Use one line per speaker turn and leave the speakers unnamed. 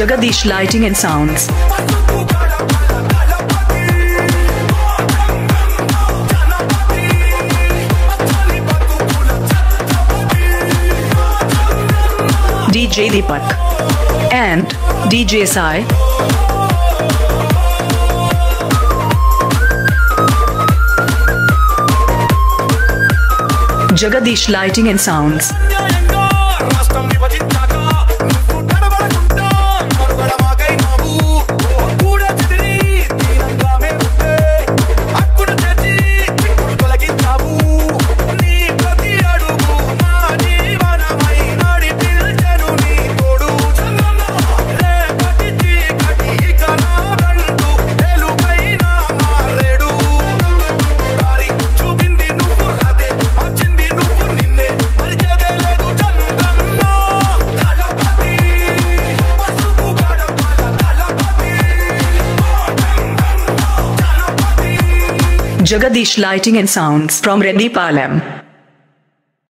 Jagadish Lighting and Sounds. DJ Deepak and DJ Sai. Jagadish Lighting and Sounds. Jagadish Lighting and Sounds from Reddy Palem.